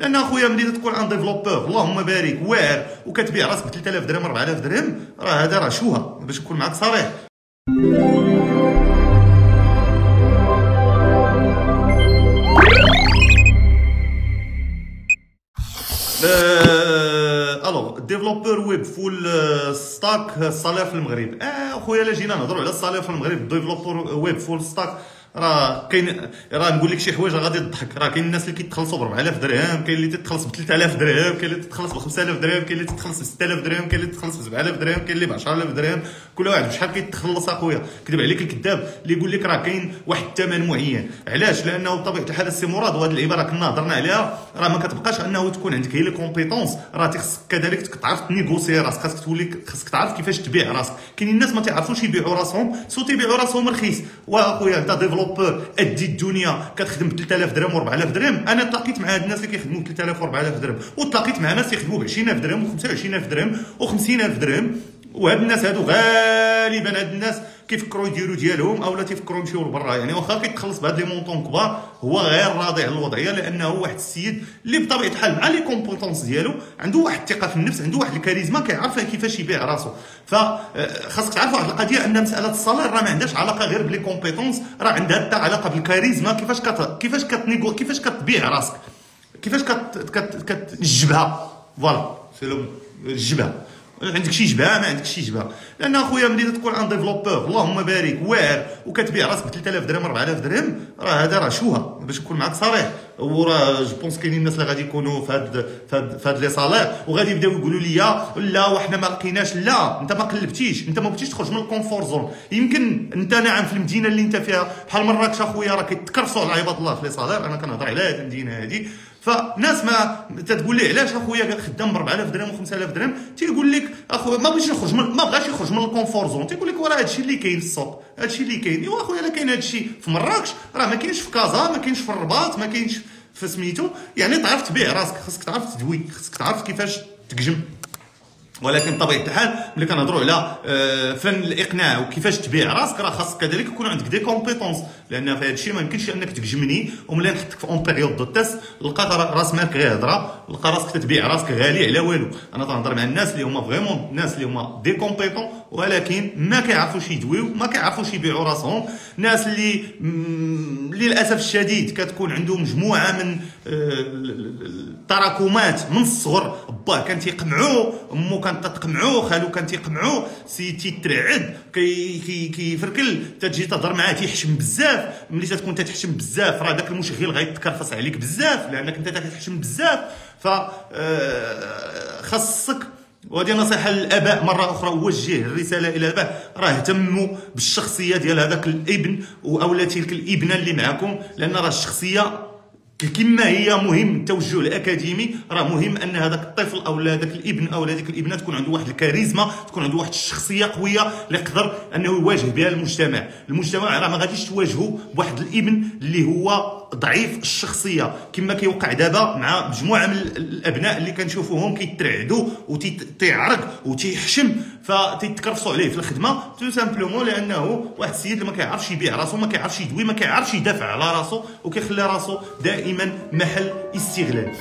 لأن أخويا ملي تكون عند développeur اللهم بارك واعر وكتبيع راسك ب 3000 درهم 4000 درهم راه هذا راه شوها باش نكون معاك صريح. alors développeur web full stack ال salaire في المغرب. آه خويا الا جينا نهضروا على ال salaire في المغرب développeur web full stack راه كاين راه نقول لك شي حوايج غادي تضحك. راه كاين الناس اللي كيتخلصوا ب 4000 درهم كاين اللي تتخلص ب 3000 درهم كاين اللي تتخلص ب 5000 درهم كاين اللي تتخلص ب 6000 درهم كاين اللي تتخلص ب 7000 درهم كاين اللي ب 10000 درهم. كل واحد بشحال كيتخلص أخويا؟ كذب عليك الكذاب اللي يقول لك راه كاين واحد الثمن معين. علاش؟ لأنه بطبيعة الحال السي مراد وهذه العبارة كنا هضرنا عليها راه ما كتبقاش أنه تكون عندك هي les compétences راه تخصك كذلك تعرف ت négocier راسك خاصك تولي خاصك تعرف كيفاش تبيع راسك. كاينين الناس ما تعرفوش يبيعوا راسهم so تيبيعوا راسهم رخيص. وأخويا أنت développeur تجي الدنيا. كتخدم ب 3000 درهم و 4000 درهم. أنا تلاقيت مع هاد الناس اللي كيخدموا ب 3000 و 4000 درهم. وتلاقيت مع ناس كيخدموا ب 20000 درهم و 25000 درهم و 50000 درهم. وهاد الناس هادو غالبا هاد الناس كيفكروا يديروا ديالهم اولا تيفكروا يمشيو لبرا. يعني واخا كيتخلص بهاد les montants كبار هو غير راضي على الوضعية لأنه واحد السيد اللي بطبيعة الحال مع les compétences ديالو عنده واحد الثقة في النفس عنده واحد الكاريزما كيعرف كيفاش يبيع راسو. فخاصك تعرف واحد القضية أن مسألة ال salaire راه ما عندهاش علاقة غير ب les compétences راه عندها حتى علاقة بالكاريزما كيفاش كت... كيفاش كتنيغو كيفاش كتبيع راسك. كيفاش كت... كت... كتجبها. voilà. سي الجبهه عندك شي جبهة ما عندك شي جبهة. لأن أخويا ملي تكون عند développeur اللهم بارك واعر وكتبيع راسك ب 3000 درهم 4000 درهم راه هذا راه شوها. باش نكون معاك صريح. وراه je pense كاينين الناس اللي غادي يكونوا في هاد في هاد les salaires وغادي يبداو يقولوا لي لا وحنا ما لقيناش لا أنت ما قلبتيش. أنت ما بغيتيش تخرج من ال comfort zone يمكن أنت نعم في المدينة اللي أنت فيها. بحال مراكش أخويا راه كيتكرفصوا على عباد الله في les salaires أنا كنهضر على هاد المدينة هادي. فناس ما تتقول لي علاش اخويا خدام ب 4000 درهم و 5000 درهم؟ تيقول لك أخويا ما بغيتش يخرج من ما بغاش يخرج من ال comfort zone. تيقول لك راه هادشي اللي كاين في السوق هادشي اللي كاين. إيوا أخويا الا كاين هادشي في مراكش راه ما كاينش في كازا ما كاينش في الرباط ما كاينش في سميتو. يعني تعرف تبيع راسك خاصك تعرف تدوي خاصك تعرف كيفاش تقجم. ولكن بطبيعه الحال ملي كنهضروا على آه، فن الإقناع وكيفاش تبيع راسك راه خاصك كذلك يكون عندك des compétences لأن في هذا الشيء ما يمكنش أنك تجمني وملي نحطك في une période de test لقى رأس مالك غير هضره لقى راسك تتبيع راسك غالي على والو. أنا تنهضر مع الناس اللي هما vraiment الناس اللي هما des compétents ولكن ما كيعرفوش يدويو ما كيعرفوش يبيعوا راسهم. ناس اللي للأسف الشديد كتكون عندهم مجموعة من التراكمات آه، من الصغر باه كان تيقمعو امو كانت تقمعو خالو كان تيقمعو سي تيترعد كي كي كيفركل تجي تهضر معاه تيحشم بزاف. ملي تكون تتحشم بزاف راه داك المشغل غيتكرفص عليك بزاف لأنك أنت تحشم بزاف. ف آه، خاصك. وهذه نصيحة للآباء. مرة أخرى اوجه الرسالة إلى الآباء. راه اهتموا بالشخصية ديال هذاك الابن أو تلك الابنة اللي معكم لأن راه الشخصية كما هي مهم التوجه الاكاديمي راه مهم أن هذاك الطفل أو هذاك الإبن أو هذيك الإبنة تكون عنده واحد الكاريزما تكون عنده واحد الشخصية قوية اللي يقدر أنه يواجه بها المجتمع. المجتمع راه ما غاديش تواجهه بواحد الإبن اللي هو ضعيف الشخصية كما كيوقع دابا مع مجموعة من الأبناء اللي كنشوفوهم كيترعدوا وتيعرق وتيحشم فتيتكرفصوا عليه في الخدمة tout simplement لأنه واحد السيد اللي ما كيعرفش يبيع راسو ما كيعرفش يدوي ما كيعرفش يدافع على راسو وكيخلي راسو دائما محل استغلال.